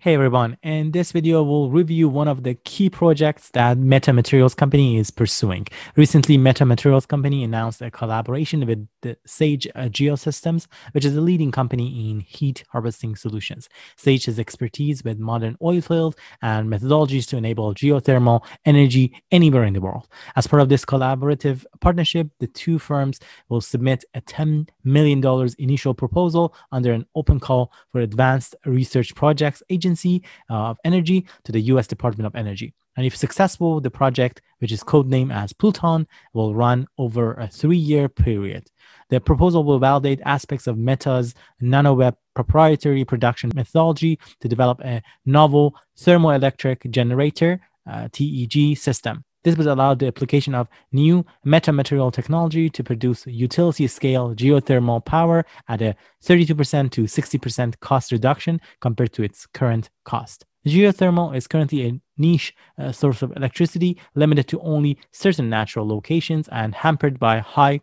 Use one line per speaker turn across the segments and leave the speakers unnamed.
Hey everyone, in this video we'll review one of the key projects that Meta Materials Company is pursuing. Recently, Meta Materials Company announced a collaboration with Sage Geosystems, which is a leading company in heat harvesting solutions. Sage has expertise with modern oil fields and methodologies to enable geothermal energy anywhere in the world. As part of this collaborative partnership, the two firms will submit a $10 million initial proposal under an open call for advanced research projects agency Agency uh, of Energy to the US Department of Energy. And if successful, the project, which is codenamed as Pluton, will run over a three year period. The proposal will validate aspects of Meta's NanoWeb proprietary production methodology to develop a novel thermoelectric generator uh, TEG system. This would allow the application of new metamaterial technology to produce utility scale geothermal power at a 32% to 60% cost reduction compared to its current cost. Geothermal is currently a niche uh, source of electricity limited to only certain natural locations and hampered by high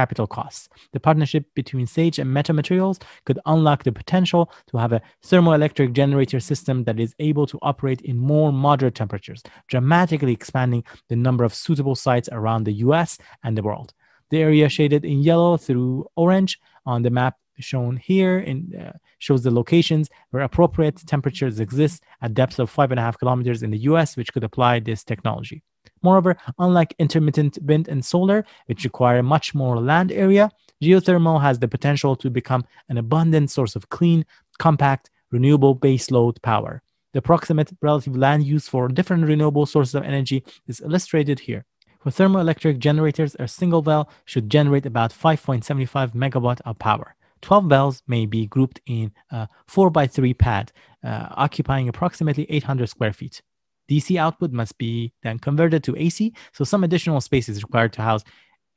capital costs. The partnership between Sage and Meta Materials could unlock the potential to have a thermoelectric generator system that is able to operate in more moderate temperatures, dramatically expanding the number of suitable sites around the US and the world. The area shaded in yellow through orange on the map shown here in, uh, shows the locations where appropriate temperatures exist at depths of five and a half kilometers in the US, which could apply this technology. Moreover, unlike intermittent wind and solar, which require much more land area, geothermal has the potential to become an abundant source of clean, compact, renewable baseload power. The approximate relative land use for different renewable sources of energy is illustrated here. For thermoelectric generators, a single well should generate about 5.75 megawatt of power. 12 wells may be grouped in a 4 by 3 pad, uh, occupying approximately 800 square feet. DC output must be then converted to AC, so some additional space is required to house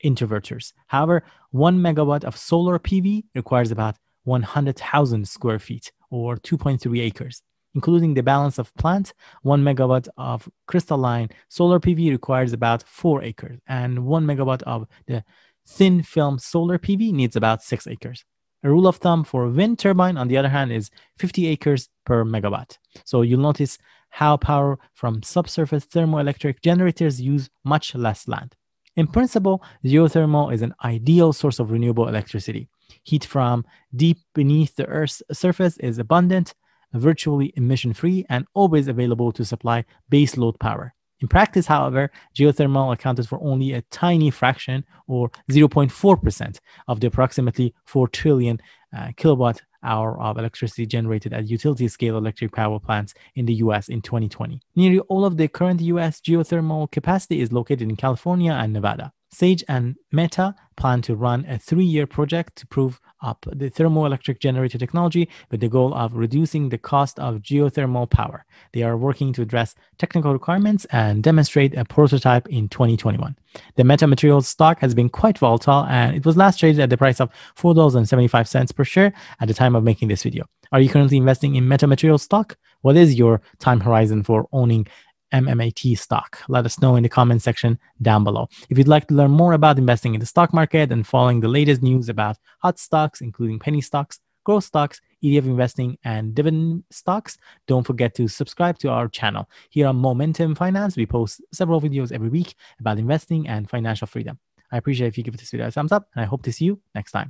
inverters. However, one megawatt of solar PV requires about 100,000 square feet or 2.3 acres. Including the balance of plant, one megawatt of crystalline solar PV requires about four acres, and one megawatt of the thin film solar PV needs about six acres. A rule of thumb for wind turbine, on the other hand, is 50 acres per megawatt. So you'll notice how power from subsurface thermoelectric generators use much less land. In principle, geothermal is an ideal source of renewable electricity. Heat from deep beneath the Earth's surface is abundant, virtually emission free, and always available to supply baseload power. In practice, however, geothermal accounted for only a tiny fraction, or 0.4%, of the approximately 4 trillion uh, kilowatt hour of electricity generated at utility scale electric power plants in the US in 2020. Nearly all of the current US geothermal capacity is located in California and Nevada. Sage and Meta plan to run a three year project to prove up the thermoelectric generator technology with the goal of reducing the cost of geothermal power. They are working to address technical requirements and demonstrate a prototype in 2021. The Meta Materials stock has been quite volatile and it was last traded at the price of $4.75 per share at the time of making this video. Are you currently investing in Meta Materials stock? What is your time horizon for owning MMAT stock? Let us know in the comment section down below. If you'd like to learn more about investing in the stock market and following the latest news about hot stocks, including penny stocks, growth stocks, ETF investing, and dividend stocks, don't forget to subscribe to our channel. Here on Moementum Finance, we post several videos every week about investing and financial freedom. I appreciate if you give this video a thumbs up, and I hope to see you next time.